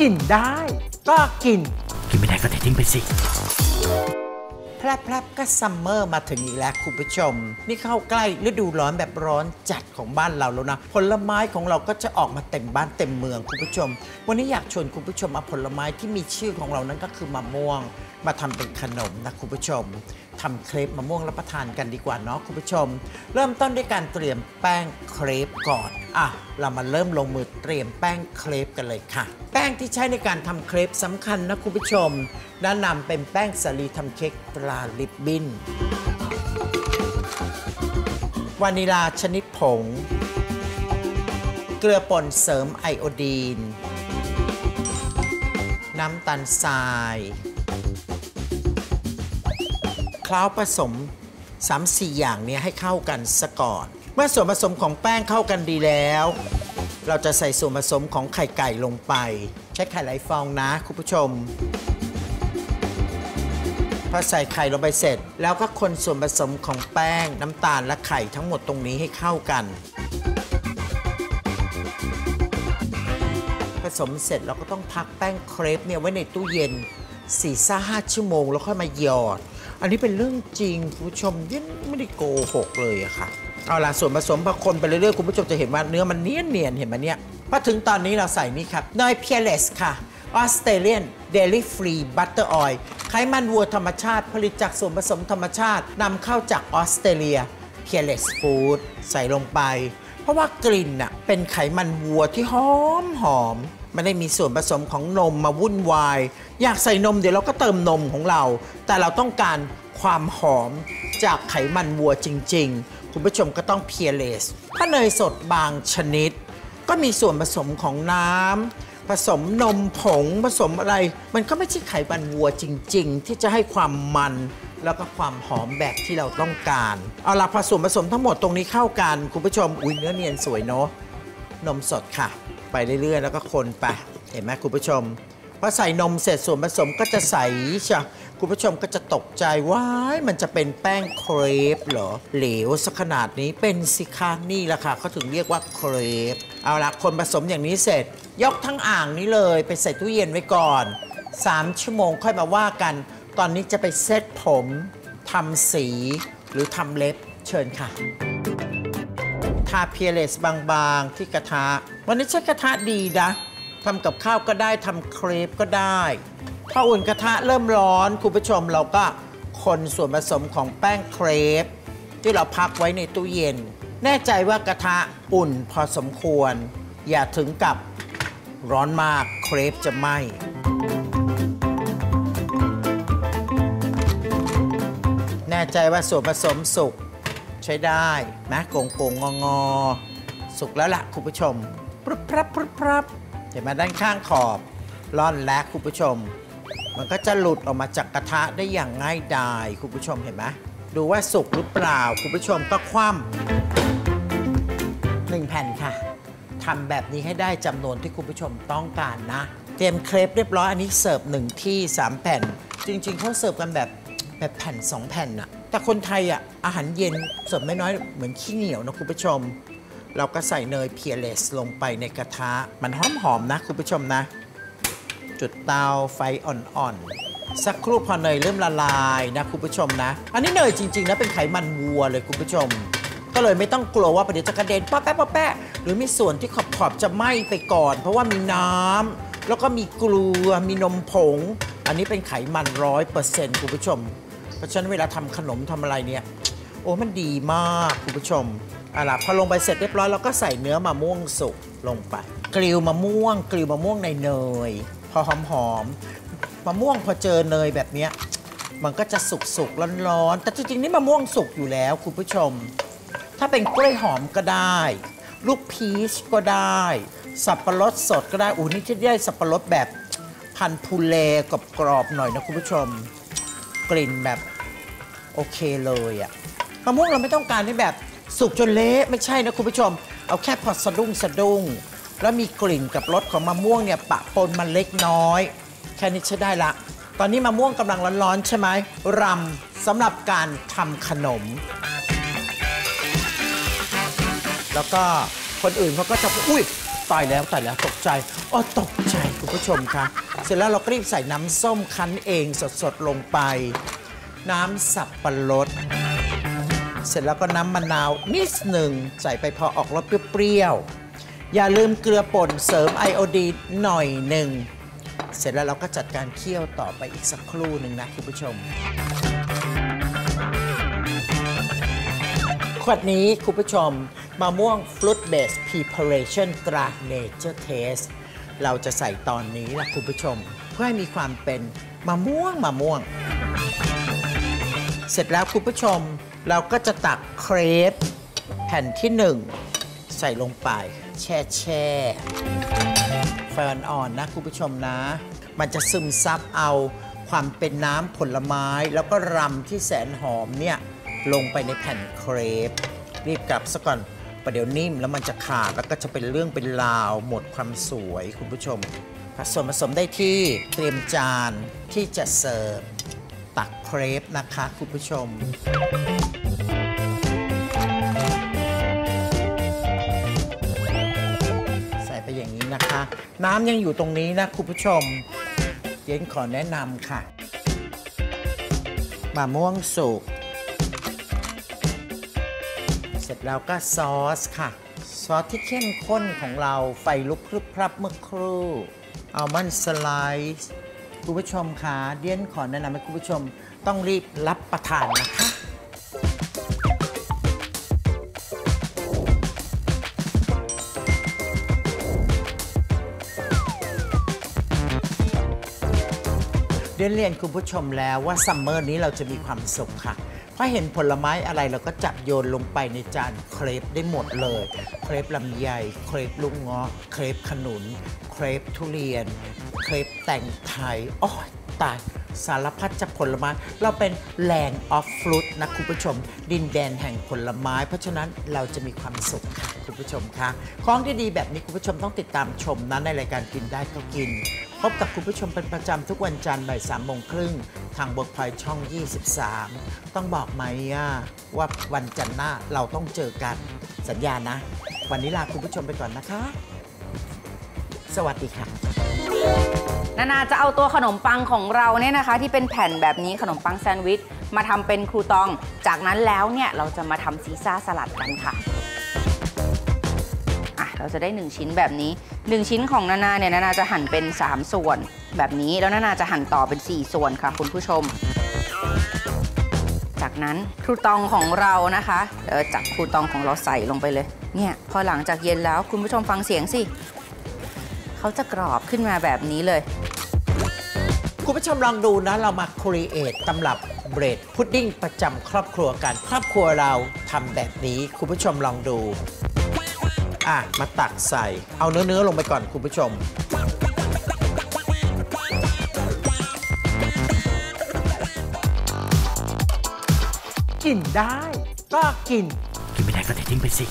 กินได้ ก็กิน กินไม่ได้ก็เททิ้งไปสิแพรบๆก็ซัมเมอร์มาถึงอีกแล้วคุณผู้ชม นี่เข้าใกล้ฤดูร้อนแบบร้อนจัดของบ้านเราแล้วนะผลไม้ของเราก็จะออกมาเต็มบ้านเต็มเมืองคุณผู้ชม วันนี้อยากชวนคุณผู้ชมมาผลไม้ที่มีชื่อของเรานั้นก็คือมะม่วง มาทำเป็นขนมนะคุณผู้ชม ทำเครปมะม่วงรับประทานกันดีกว่าเนาะคุณผู้ชม เริ่มต้นด้วยการเตรียมแป้งเครปก่อนอะเรามาเริ่มลงมือเตรียมแป้งเครปกันเลยค่ะ แป้งที่ใช้ในการทำเครปสำคัญนะคุณผู้ชมแนะนำเป็นแป้งสาลีทำเค้กปลาลิบบินวานิลาชนิดผง เกลือป่นเสริมไอโอดีน น้ำตาลทราย เคล้าผสม 3-4 อย่างนี้ให้เข้ากันซะก่อน เมื่อส่วนผสมของแป้งเข้ากันดีแล้ว เราจะใส่ส่วนผสมของไข่ไก่ลงไป ใช้ไข่หลายฟองนะคุณผู้ชมพอใส่ไข่ลงไปเสร็จ แล้วก็คนส่วนผสมของแป้งน้ำตาลและไข่ทั้งหมดตรงนี้ให้เข้ากัน ผสมเสร็จเราก็ต้องพักแป้งเครปเนี่ยไว้ในตู้เย็นสี่ห้าชั่วโมงแล้วค่อยมาหยอด อันนี้เป็นเรื่องจริงคุณผู้ชมยิ่งไม่ได้โกหกเลยอะค่ะ เอาล่ะส่วนผสมพอคนไปเรื่อยๆคุณผู้ชมจะเห็นว่าเนื้อมันเนียนๆเห็นไหมเนี่ยพอถึงตอนนี้เราใส่นี่ครับเนย Peerless ค่ะ Australian dairy free butter oil ไขมันวัวธรรมชาติ ผลิตจากส่วนผสมธรรมชาตินำเข้าจากออสเตรเลีย Peerless Foods ใส่ลงไป เพราะว่ากลิ่นน่ะเป็นไขมันวัวที่หอมหอม ไม่ได้มีส่วนผสมของนมมาวุ่นวาย อยากใส่นมเดี๋ยวเราก็เติมนมของเรา แต่เราต้องการความหอมจากไขมันวัวจริง ๆ คุณผู้ชมก็ต้องเพียเลสถ้าเนยสดบางชนิด ก็มีส่วนผสมของน้ำผสมนมผงผสมอะไร มันก็ไม่ใช่ไขมันวัวจริง ๆ ที่จะให้ความมันแล้วก็ความหอมแบบที่เราต้องการ เอาละผสมผสมทั้งหมดตรงนี้เข้ากัน คุณผู้ชม อุ้ยเนื้อเนียนสวยเนาะนมสดค่ะ ไปเรื่อยๆ แล้วก็คนไปเห็นไหมคุณผู้ชมพอใส่นมเสร็จส่วนผสมก็จะใสใช่คุณผู้ชมก็จะตกใจว้ายมันจะเป็นแป้งเครปเหรอ เหลวสักขนาดนี้เป็นสิคะนี่แหละค่ะเขาถึงเรียกว่าเครปเอาละคนผสมอย่างนี้เสร็จ ยกทั้งอ่างนี้เลย ไปใส่ตู้เย็นไว้ก่อน 3 ชั่วโมงค่อยมาว่ากัน ตอนนี้จะไปเซตผมทำสีหรือทำเล็บเชิญค่ะ ทาเพียเลสบางๆ ที่กระทะ วันนี้ใช้กระทะดีนะทำกับข้าวก็ได้ทำเครปก็ได้ พออุ่นกระทะเริ่มร้อน คุณผู้ชมเราก็คนส่วนผสมของแป้งเครป ที่เราพักไว้ในตู้เย็น แน่ใจว่ากระทะอุ่นพอสมควร อย่าถึงกับร้อนมากเครปจะไหม้แน่ใจว่าส่วนผสมสุก ใช้ได้นะโกงโกงงองอสุกแล้วล่ะคุณผู้ชมพรึบพรับพรึบพรับเห็นไหมด้านข้างขอบร่อนแล้วคุณผู้ชม มันก็จะหลุดออกมาจากกระทะได้อย่างง่ายดายคุณผู้ชมเห็นไหมดูว่าสุกหรือเปล่าคุณผู้ชมก็คว่ำหนึ่งแผ่นค่ะทำแบบนี้ให้ได้จำนวนที่คุณผู้ชมต้องการนะ เตรียมเครปเรียบร้อยอันนี้เสิร์ฟหนึ่งที่ 3 แผ่น จริงๆเขาเสิร์ฟกันแบบแบบแผ่น 2 แผ่นอะ แต่คนไทยอะอาหารเย็นเสิร์ฟไม่น้อยเหมือนขี้เหนียวนะคุณผู้ชม เราก็ใส่เนยเพียเลสลงไปในกระทะ มันหอมๆนะคุณผู้ชมนะ จุดเตาไฟอ่อนๆ สักครู่พอเนยเริ่มละลายนะคุณผู้ชมนะ อันนี้เนยจริง ๆ นะเป็นไขมันวัวเลยคุณผู้ชม ก็เลยไม่ต้องกลัวว่าเดี๋ยวจะกระเด็นป๊ะแป๊ะป๊ะแป๊ะหรือมีส่วนที่ขอบขอบๆจะไหม้ไปก่อน เพราะว่ามีน้ำแล้วก็มีเกลือมีนมผง อันนี้เป็นไขมันร้อยเปอร์เซ็นต์คุณผู้ชม ราะฉะนั้นเวลาทำขนมทำอะไรเนี่ย โอ้มันดีมากคุณผู้ชมอาล่ะพอลงไปเสร็จเรียบร้อยเราก็ใส่เนื้อมะม่วงสุกลงไปกริวมะม่วงกริวมะม่วงในเนย พอหอมๆมะม่วงพอเจอเนยแบบเนี้ยมันก็จะสุกสุกๆร้อนๆแต่จริงๆนี่มะม่วงสุกอยู่แล้วคุณผู้ชม ถ้าเป็นกล้วยหอมก็ได้ ลูกพีชก็ได้ สับปะรดสดก็ได้อู้นี่จะได้สับปะรดแบบพันธุ์พูเลกับกรอบๆหน่อยนะคุณผู้ชม กลิ่นแบบ โอเคเลยอะมะม่วงเราไม่ต้องการให้แบบสุกจนเละไม่ใช่นะคุณผู้ชม เอาแค่พอสะดุ้งสะดุ้ง แล้วมีกลิ่นกับรสของมะม่วงเนี่ยปะปนมันเล็กน้อย แค่นี้ใช้ได้ละ ตอนนี้มะม่วงกำลังร้อนๆใช่ไหมรำสำหรับการทำขนม แล้วก็คนอื่นเขาก็จะอุ้ยตายแล้วตายแล้วตกใจอ๋อตกใจคุณผู้ชมคะเสร็จแล้วเราก็รีบใส่น้ำส้มคั้นเองสดๆลงไป น้ำสับปะรด เสร็จแล้วก็น้ำมะนาวนิดหนึ่งใส่ไปพอออกรสเปรี้ยวๆ อย่าลืมเกลือป่นเสริมไอโอดีนหน่อยหนึ่ง เสร็จแล้วเราก็จัดการเคี่ยวต่อไปอีกสักครู่หนึ่งนะคุณผู้ชมขวดนี้คุณผู้ชมมะม่วง Fruit Based Preparation ตรา Nature Taste เราจะใส่ตอนนี้นะคุณผู้ชม เพื่อให้มีความเป็นมะม่วงมะม่วง เสร็จแล้วคุณผู้ชมเราก็จะตักเครปแผ่นที่หนึ่งใส่ลงไป แช่แช่ไฟอ่อนๆนะคุณผู้ชมนะ มันจะซึมซับเอาความเป็นน้ำผลไม้ แล้วก็รำที่แสนหอมเนี่ยลงไปในแผ่นเครป รีบกลับซะก่อนประเดี๋ยวนิ่มแล้วมันจะขาดแล้วก็จะเป็นเรื่องเป็นราวหมดความสวยคุณผู้ชมผสมผสมได้ที่เตรียมจานที่จะเสิร์ฟ ตักเครปนะคะ คุณผู้ชม ใส่ไปอย่างนี้นะคะ น้ำยังอยู่ตรงนี้นะ คุณผู้ชม เย็นขอแนะนำค่ะมะม่วงสุก เสร็จแล้วก็ซอสค่ะ ซอสที่เข้มข้นของเราไฟลุกพรึบพรับเมื่อครู่อัลมอนด์สไลซ์ คุณผู้ชมคะเดียนขอแนะนำให้คุณผู้ชมต้องรีบรับประทานนะคะเรียนเรียนคุณผู้ชมแล้วว่า summer นี้เราจะมีความสุขค่ะเพราะเห็นผลไม้อะไรเราก็จับโยนลงไปในจานเครปได้หมดเลย เครปลำไย เครปลูกเงาะเครปขนุน เครปทุเรียน เครปแตงไทยโอ้ยตายสารพัดจะผลไม้ เราเป็น land of fruit นะคุณผู้ชม ดินแดนแห่งผลไม้ เพราะฉะนั้นเราจะมีความสุขค่ะคุณผู้ชมคะของดีๆแบบนี้คุณผู้ชมต้องติดตามชมนะในรายการกินได้ก็กิน พบกับคุณผู้ชมเป็นประจำทุกวันจันทร์บ่ายสามโมงครึ่งทางเบิร์กพอยช่อง 23 ต้องบอกไหมอะว่าวันจันทร์หน้าเราต้องเจอกันสัญญานะ วันนี้ลาคุณผู้ชมไปก่อนนะคะ สวัสดีค่ะ นานาจะเอาตัวขนมปังของเราเนี่ยนะคะ ที่เป็นแผ่นแบบนี้ขนมปังแซนด์วิชมาทำเป็นครูตอง จากนั้นแล้วเนี่ยเราจะมาทำซีซ่าสลัดกันค่ะอะเราจะได้ 1 ชิ้นแบบนี้ 1 ชิ้นของนานาเนี่ยนานาจะหั่นเป็น 3 ส่วนแบบนี้แล้วนานาจะหั่นต่อเป็น 4 ส่วนค่ะ คุณผู้ชม จากนั้น crouton ของเรานะคะเดี๋ยวจับ crouton ของเราใส่ลงไปเลยเนี่ยพอหลังจากเย็นแล้วคุณผู้ชมฟังเสียงสิ เขาจะกรอบขึ้นมาแบบนี้เลย คุณผู้ชมลองดูนะ เรามา create ตำรับ bread pudding ประจำครอบครัวกัน ครอบครัวเราทำแบบนี้ คุณผู้ชมลองดู อะ มาตักใส่ เอาเนื้อเนื้อๆลงไปก่อนคุณผู้ชมกินได้ ก็กิน กินไม่ได้ก็เททิ้งไปสิ